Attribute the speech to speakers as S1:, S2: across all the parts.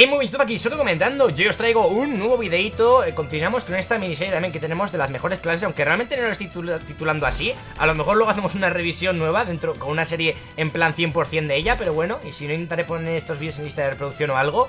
S1: Hey, visto aquí, solo comentando, yo os traigo un nuevo videito eh, Continuamos con esta miniserie también que tenemos de las mejores clases Aunque realmente no lo estoy titulando así A lo mejor luego hacemos una revisión nueva dentro Con una serie en plan 100% de ella Pero bueno, y si no intentaré poner estos vídeos en lista de reproducción o algo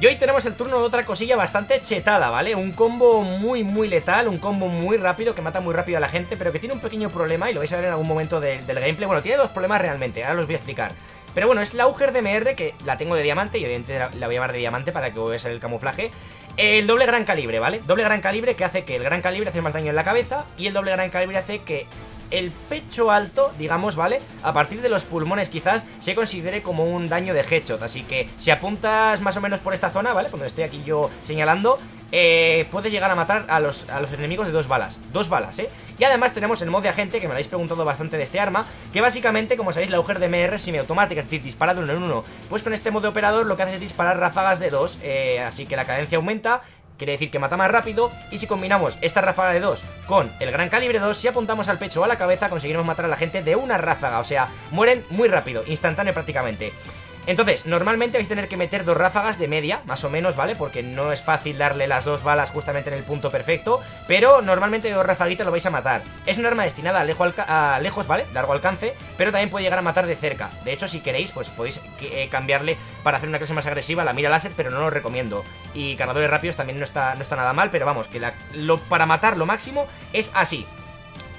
S1: y hoy tenemos el turno de otra cosilla bastante chetada, ¿vale? Un combo muy, muy letal, un combo muy rápido, que mata muy rápido a la gente, pero que tiene un pequeño problema, y lo vais a ver en algún momento del gameplay. Bueno, tiene dos problemas realmente, ahora los voy a explicar. Pero bueno, es la Auger DMR, que la tengo de diamante, y obviamente la, voy a llamar de diamante para que veáis el camuflaje. El doble gran calibre, ¿vale? Doble gran calibre que hace que el gran calibre hace más daño en la cabeza, y el doble gran calibre hace que el pecho alto, digamos, ¿vale? A partir de los pulmones quizás se considere como un daño de headshot Así que si apuntas más o menos por esta zona, ¿vale? Cuando estoy aquí yo señalando eh, puedes llegar a matar a los, a los enemigos de dos balas Dos balas, ¿eh? Y además tenemos el mod de agente, que me lo habéis preguntado bastante de este arma Que básicamente, como sabéis, la mujer de MR semiautomática, es decir, dispara de uno en uno Pues con este modo de operador lo que hace es disparar ráfagas de dos eh, Así que la cadencia aumenta quiere decir que mata más rápido y si combinamos esta ráfaga de 2 con el gran calibre 2, si apuntamos al pecho o a la cabeza conseguiremos matar a la gente de una ráfaga, o sea, mueren muy rápido, instantáneo prácticamente. Entonces, normalmente vais a tener que meter dos ráfagas de media, más o menos, ¿vale? Porque no es fácil darle las dos balas justamente en el punto perfecto Pero normalmente dos rafaguitas lo vais a matar Es un arma destinada a, lejos, ¿vale? Largo alcance, pero también puede llegar a matar de cerca De hecho, si queréis, pues podéis eh, cambiarle para hacer una clase más agresiva la mira láser Pero no lo recomiendo Y cargadores rápidos también no está, no está nada mal, pero vamos, que lo, para matar lo máximo es así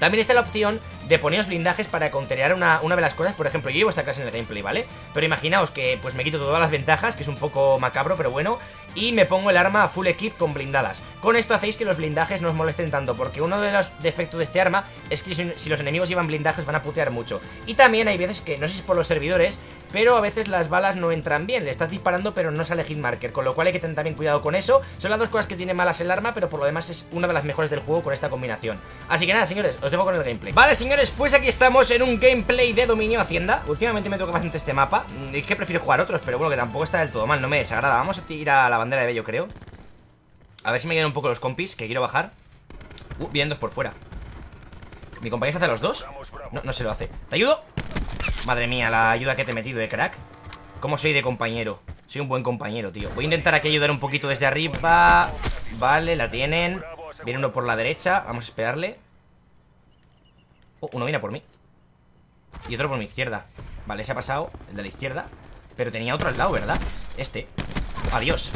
S1: también está la opción de poneros blindajes para contener una, de las cosas. Por ejemplo, yo llevo esta clase en el gameplay, ¿vale? Pero imaginaos que pues me quito todas las ventajas, que es un poco macabro, pero bueno, y me pongo el arma full equip con blindadas. Con esto hacéis que los blindajes no os molesten tanto, porque uno de los defectos de este arma es que si, los enemigos llevan blindajes van a putear mucho. Y también hay veces que, no sé si es por los servidores, pero a veces las balas no entran bien, le estás disparando pero no sale hitmarker, con lo cual hay que tener también cuidado con eso. Son las dos cosas que tiene malas el arma, pero por lo demás es una de las mejores del juego con esta combinación. Así que nada, señores, os dejo con el gameplay. Vale, señores, pues aquí estamos en un gameplay de dominio Hacienda. Últimamente me toca bastante este mapa, es que prefiero jugar otros, pero bueno, que tampoco está del todo mal, no me desagrada. Vamos a tirar a la bandera de Bello, creo. A ver si me quedan un poco los compis, que quiero bajar. Uh, vienen dos por fuera. ¿Mi compañero hace los dos? No, no se lo hace. ¿Te ayudo? Madre mía, la ayuda que te he metido, de crack ¿Cómo soy de compañero? Soy un buen compañero, tío Voy a intentar aquí ayudar un poquito desde arriba Vale, la tienen Viene uno por la derecha, vamos a esperarle Oh, uno viene por mí. Y otro por mi izquierda. Vale, se ha pasado, el de la izquierda Pero tenía otro al lado, ¿verdad? Este. Adiós.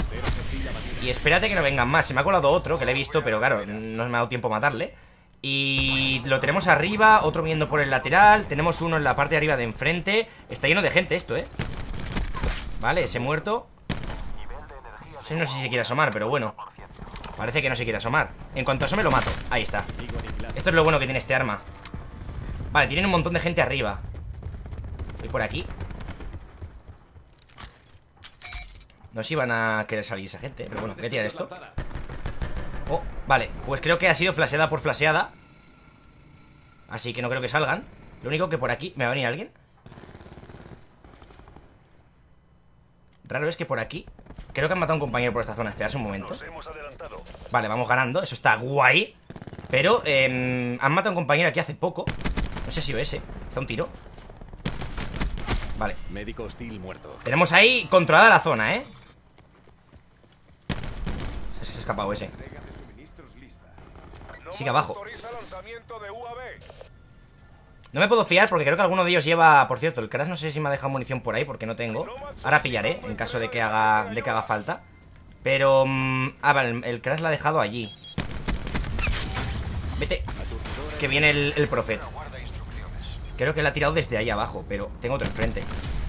S1: Y espérate que no vengan más. Se me ha colado otro, que le he visto Pero claro, no me ha dado tiempo a matarle. Y lo tenemos arriba, otro viendo por el lateral. Tenemos uno en la parte de arriba de enfrente. Está lleno de gente esto, ¿eh? Vale, ese muerto. No sé si se quiere asomar, pero bueno. Parece que no se quiere asomar. En cuanto asome lo mato, ahí está. Esto es lo bueno que tiene este arma Vale, tienen un montón de gente arriba. Voy por aquí No sé si van a querer salir esa gente Pero bueno, voy a tirar esto. Oh, vale, pues creo que ha sido flasheada por flasheada. Así que no creo que salgan. Lo único que por aquí... ¿Me va a venir alguien? Raro es que por aquí Creo que han matado a un compañero por esta zona. Esperad un momento. Vale, vamos ganando Eso está guay. Pero eh, han matado a un compañero aquí hace poco No sé si ha sido ese. Está un tiro. Vale.
S2: Médico hostil muerto.
S1: Tenemos ahí controlada la zona, ¿eh? Se ha escapado ese. Sigue abajo. No me puedo fiar porque creo que alguno de ellos lleva Por cierto, el Crash no sé si me ha dejado munición por ahí Porque no tengo. Ahora pillaré en caso de que haga, de que haga falta. Pero... Mm, ah, vale, el Crash la ha dejado allí. Vete Que viene el, el profeta Creo que la ha tirado desde ahí abajo Pero tengo otro enfrente.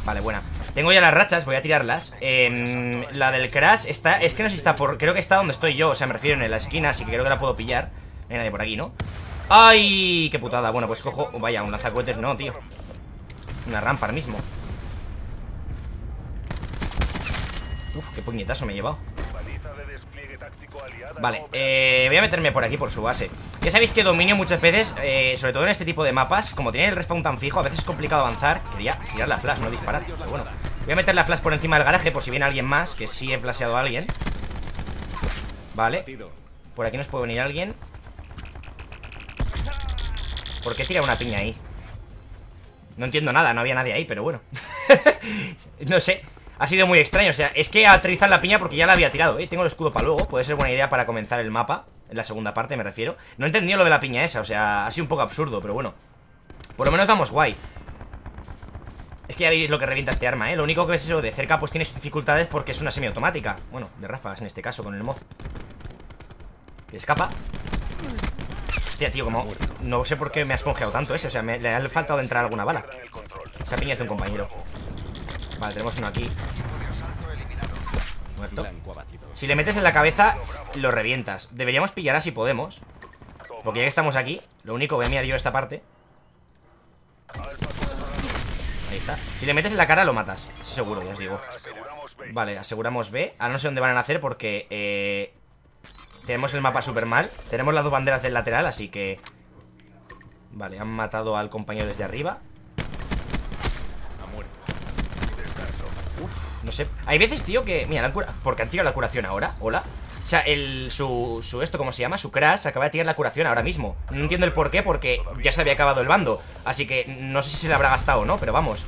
S1: Vale, buena. Tengo ya las rachas, voy a tirarlas. Em, La del Crash está... Es que no sé si está por... Creo que está donde estoy yo O sea, me refiero en la esquina Así que creo que la puedo pillar. No hay nadie por aquí, ¿no? ¡Ay! ¡Qué putada! Bueno, pues cojo... Oh, vaya, un lanzacohetes no, tío. Una rampa ahora mismo. Uf, qué puñetazo me he llevado Vale, eh, voy a meterme por aquí, por su base. Ya sabéis que dominio muchas veces, eh, sobre todo en este tipo de mapas Como tiene el respawn tan fijo, a veces es complicado avanzar. Quería tirar la flash, no disparar Pero bueno, voy a meter la flash por encima del garaje Por si viene alguien más, que sí he flasheado a alguien. Vale. Por aquí nos puede venir alguien. ¿Por qué tira una piña ahí? No entiendo nada, no había nadie ahí, pero bueno. No sé Ha sido muy extraño, o sea, es que aterrizar la piña porque ya la había tirado. ¿eh? Tengo el escudo para luego, puede ser buena idea para comenzar el mapa En la segunda parte me refiero. No he entendido lo de la piña esa, o sea, ha sido un poco absurdo, pero bueno. Por lo menos vamos guay. Es que ya veis lo que revienta este arma, ¿eh? Lo único que es eso, de cerca pues tiene sus dificultades porque es una semiautomática. Bueno, de ráfagas en este caso, con el mod. Que escapa Hostia, tío, como... No sé por qué me ha esponjeado tanto ese O sea, me, le ha faltado entrar alguna bala. Esa piña es de un compañero Vale, tenemos uno aquí. Muerto. Si le metes en la cabeza, lo revientas. Deberíamos pillar así podemos Porque ya que estamos aquí Lo único, voy a mirar yo esta parte. Ahí está. Si le metes en la cara lo matas. Seguro, ya os digo. Vale, aseguramos B. Ahora no sé dónde van a nacer porque eh, Tenemos el mapa súper mal. Tenemos las dos banderas del lateral, así que Vale, han matado al compañero desde arriba Uf, no sé. Hay veces, tío, que... Mira, la cura... ¿por qué han tirado la curación ahora? ¿Hola? O sea, el, su, su esto, ¿cómo se llama? Su crash acaba de tirar la curación ahora mismo. No entiendo el por qué, porque ya se había acabado el bando. Así que no sé si se le habrá gastado o no, pero vamos.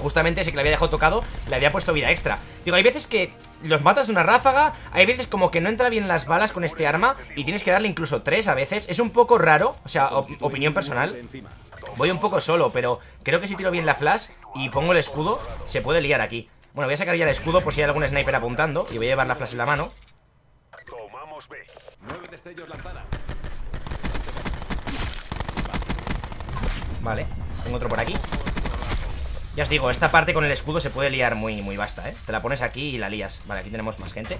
S1: Justamente ese que le había dejado tocado Le había puesto vida extra. Digo, hay veces que los matas de una ráfaga Hay veces como que no entra bien las balas con este arma Y tienes que darle incluso tres a veces. Es un poco raro, o sea, opinión personal. Voy un poco solo, pero creo que si tiro bien la flash Y pongo el escudo, se puede liar aquí Bueno, voy a sacar ya el escudo por si hay algún sniper apuntando Y voy a llevar la flash en la mano. Vale, tengo otro por aquí. Ya os digo, esta parte con el escudo se puede liar muy, muy basta, ¿eh? Te la pones aquí y la lías. Vale, aquí tenemos más gente.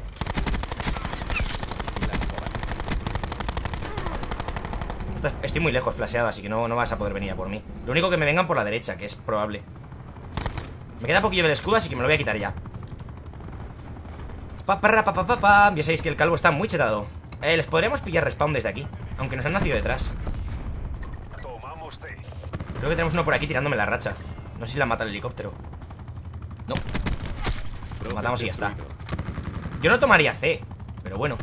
S1: Estoy muy lejos flasheado, así que no, no vas a poder venir a por mí. Lo único que me vengan por la derecha, que es probable Me queda poquillo del escudo, así que me lo voy a quitar ya. Pa, pa, pa, pa, pa, Ya sabéis que el calvo está muy chetado. Eh, les podríamos pillar respawn desde aquí Aunque nos han nacido detrás. Creo que tenemos uno por aquí tirándome la racha. No sé si la mata el helicóptero. No. Lo matamos y ya está. Yo no tomaría C Pero bueno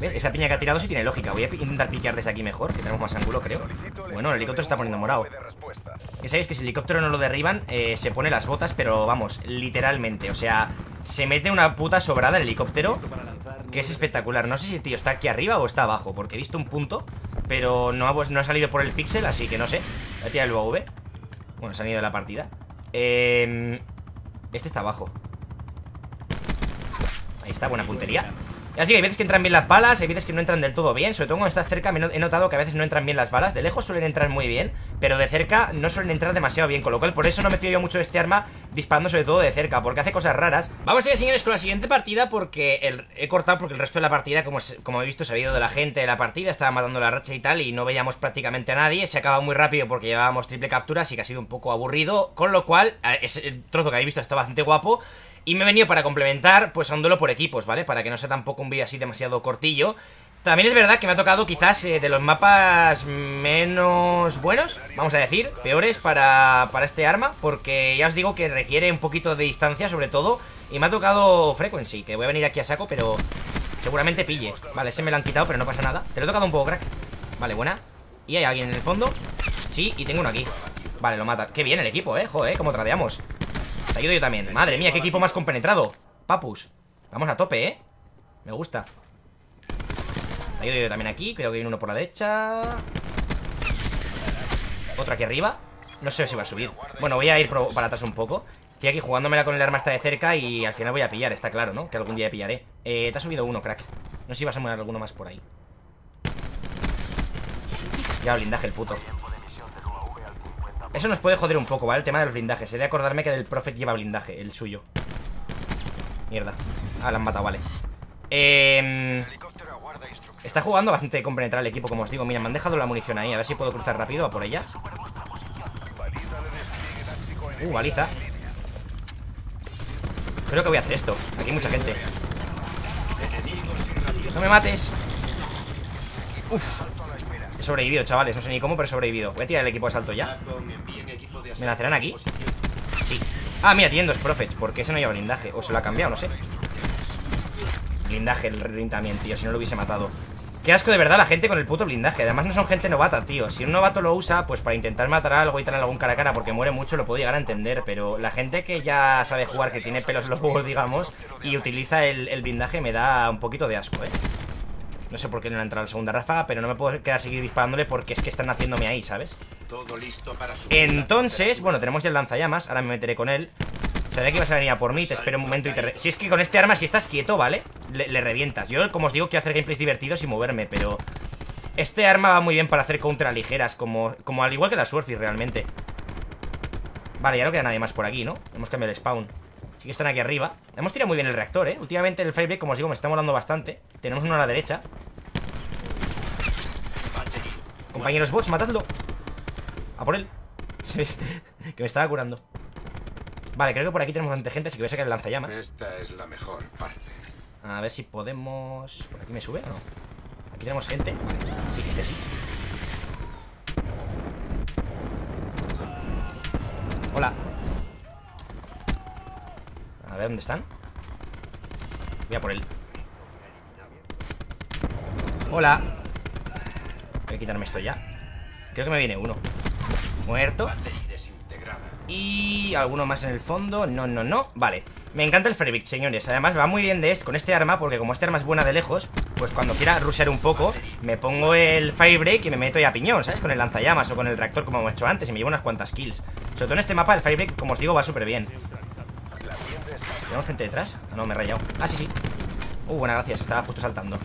S1: ¿Ves? Esa piña que ha tirado sí tiene lógica. Voy a intentar piquear desde aquí mejor Que tenemos más ángulo, creo. Bueno, el helicóptero está poniendo morado. Ya sabéis que si el helicóptero no lo derriban eh, Se pone las botas, pero vamos Literalmente, o sea Se mete una puta sobrada el helicóptero Que es espectacular. No sé si el tío está aquí arriba o está abajo Porque he visto un punto Pero no ha, pues, no ha salido por el pixel, así que no sé. Voy a tirar el UAV Bueno, se han ido de la partida. Eh, Este está abajo Está, buena puntería. Así que hay veces que entran bien las balas, hay veces que no entran del todo bien Sobre todo cuando estás cerca he notado que a veces no entran bien las balas De lejos suelen entrar muy bien Pero de cerca no suelen entrar demasiado bien Con lo cual por eso no me fío yo mucho de este arma Disparando sobre todo de cerca, porque hace cosas raras. Vamos a ir señores con la siguiente partida Porque he cortado porque el resto de la partida Como, como he visto se ha ido de la gente de la partida Estaba matando la racha y tal y no veíamos prácticamente a nadie Se acaba muy rápido porque llevábamos triple captura Así que ha sido un poco aburrido Con lo cual, ese trozo que habéis visto está bastante guapo y me he venido para complementar, pues a un duelo por equipos, ¿vale? Para que no sea tampoco un vídeo así demasiado cortillo. También es verdad que me ha tocado quizás eh, de los mapas menos buenos, vamos a decir, peores para, para este arma, porque ya os digo que requiere un poquito de distancia sobre todo, y me ha tocado Frequency, que voy a venir aquí a saco, pero seguramente pille. Vale, ese me lo han quitado, pero no pasa nada. Te lo he tocado un poco, crack. Vale, buena. ¿Y hay alguien en el fondo? Sí, y tengo uno aquí. Vale, lo mata. Qué bien el equipo, eh, joder, cómo tradeamos. Te ayudo yo también. Madre mía, qué equipo más compenetrado. Papus Vamos a tope, ¿eh? Me gusta. Te ayudo yo también aquí Creo que hay uno por la derecha. Otro aquí arriba. No sé si va a subir. Bueno, voy a ir para atrás un poco. Estoy aquí jugándomela con el arma esta de cerca Y al final voy a pillar, está claro, ¿no? Que algún día pillaré. Eh, Te ha subido uno, crack. No sé si vas a mover alguno más por ahí. Ya blindaje el puto eso nos puede joder un poco, ¿vale? El tema de los blindajes He de acordarme que del Prophet lleva blindaje, el suyo. Mierda. Ah, la han matado, vale. Eh... Está jugando bastante con penetrar el equipo, como os digo. Mira, me han dejado la munición ahí. A ver si puedo cruzar rápido a por ella. Uh, baliza. Creo que voy a hacer esto. Aquí hay mucha gente. No me mates. Uf He sobrevivido, chavales, no sé ni cómo, pero he sobrevivido Voy a tirar el equipo de salto ya ¿Me lanzarán aquí? Sí Ah, mira, tienen dos Prophets, porque ese no lleva blindaje O se lo ha cambiado, no sé Blindaje el ring también, tío, si no lo hubiese matado Qué asco de verdad la gente con el puto blindaje. Además no son gente novata, tío. Si un novato lo usa, pues para intentar matar algo y tener algún cara a cara porque muere mucho, lo puedo llegar a entender. Pero la gente que ya sabe jugar, que tiene pelos lobos, digamos, y utiliza el, blindaje, me da un poquito de asco, ¿eh? No sé por qué no ha entrado la segunda ráfaga, pero no me puedo quedar seguir disparándole porque es que están haciéndome ahí, ¿sabes? Todo listo para Entonces, bueno, tenemos ya el lanzallamas. Ahora me meteré con él. Sabía que ibas a venir a por mí, te espero un momento y te... Si es que con este arma, si estás quieto, ¿vale? Le, revientas. Yo, como os digo, quiero hacer gameplays divertidos y moverme, pero... Este arma va muy bien para hacer contra ligeras, como, como al igual que la Swordfish, realmente. Vale, ya no queda nadie más por aquí, ¿no? Hemos cambiado el spawn. Sí que están aquí arriba. Hemos tirado muy bien el reactor, ¿eh? Últimamente el Firebreak, como os digo, me está molando bastante. Tenemos uno a la derecha. Compañeros bots, matadlo. A por él. que me estaba curando. Vale, creo que por aquí tenemos bastante gente, así que voy a sacar el lanzallamas.
S2: Esta es la mejor parte.
S1: A ver si podemos... ¿Por aquí me sube o no? Aquí tenemos gente. Sí, este sí. Hola. A ver, ¿dónde están? Voy a por él. Hola. Voy a quitarme esto ya. Creo que me viene uno. Muerto. Y alguno más en el fondo No, no, no, vale Me encanta el Freebic, señores Además va muy bien de este, con este arma Porque como este arma es buena de lejos Pues cuando quiera rushear un poco Me pongo el Firebreak y me meto ya a piñón ¿Sabes? Con el lanzallamas o con el reactor como hemos hecho antes Y me llevo unas cuantas kills Sobre todo en este mapa el Firebreak, como os digo, va súper bien ¿Tenemos gente detrás? No, me he rayado Ah, sí, sí Uh, buenas gracias, estaba justo saltando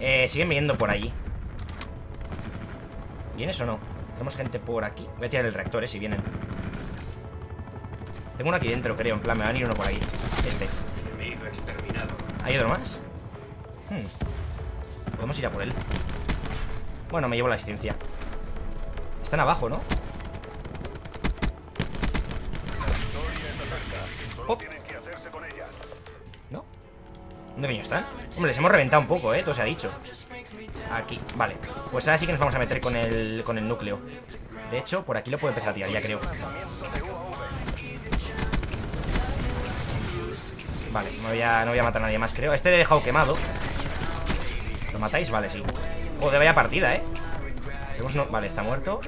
S1: Eh, siguen viniendo por ahí ¿Vienes o no? Tenemos gente por aquí Voy a tirar el reactor, eh, si vienen tengo uno aquí dentro, creo. En plan, me va a venir uno por ahí. Este. ¿Hay otro más? Hmm. Podemos ir a por él. Bueno, me llevo la asistencia. Están abajo, ¿no? ¿No? ¿Dónde coño están? Hombre, les hemos reventado un poco, ¿eh? Todo se ha dicho. Aquí, vale. Pues ahora sí que nos vamos a meter con el, con el núcleo. De hecho, por aquí lo puedo empezar a tirar ya, creo. Vale, no voy, a, no voy a matar a nadie más, creo. Este le he dejado quemado. ¿Lo matáis? Vale, sí. Joder, vaya partida, ¿eh? Vale, está muerto.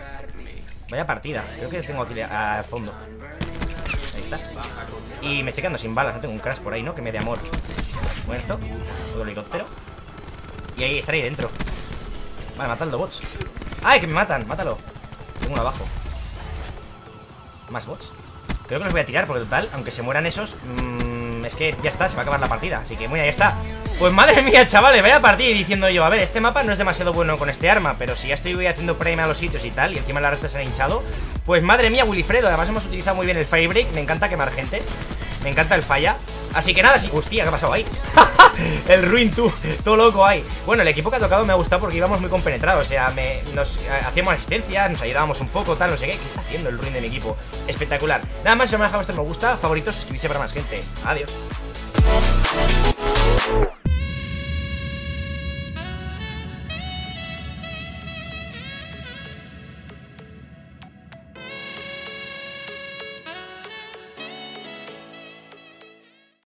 S1: Vaya partida. Creo que tengo aquí al fondo Y me estoy quedando sin balas No tengo un crash por ahí, ¿no? Que me dé amor. Muerto. Todo helicóptero. Y ahí, está ahí dentro. Vale, matando bots. ¡Ay, que me matan! Mátalo. Tengo uno abajo. Más bots Creo que los voy a tirar porque total, aunque se mueran esos mmm, Es que ya está, se va a acabar la partida. Así que, muy ahí está. Pues madre mía, chavales, vaya partida y diciendo yo A ver, este mapa no es demasiado bueno con este arma Pero si ya estoy haciendo prime a los sitios y tal Y encima las rachas se han hinchado Pues madre mía, Willyfredo, además hemos utilizado muy bien el Firebreak Me encanta quemar gente Me encanta el falla Así que nada, sí. Hostia, ¿qué ha pasado ahí? el Ruin, tú. Todo loco ahí. Bueno, el equipo que ha tocado me ha gustado porque íbamos muy compenetrados. O sea, me, nos eh, hacíamos asistencia, nos ayudábamos un poco, tal, no sé qué. ¿Qué está haciendo el Ruin de mi equipo? Espectacular. Nada más, si me ha dejado este me gusta, favoritos, suscribirse para más gente. Adiós.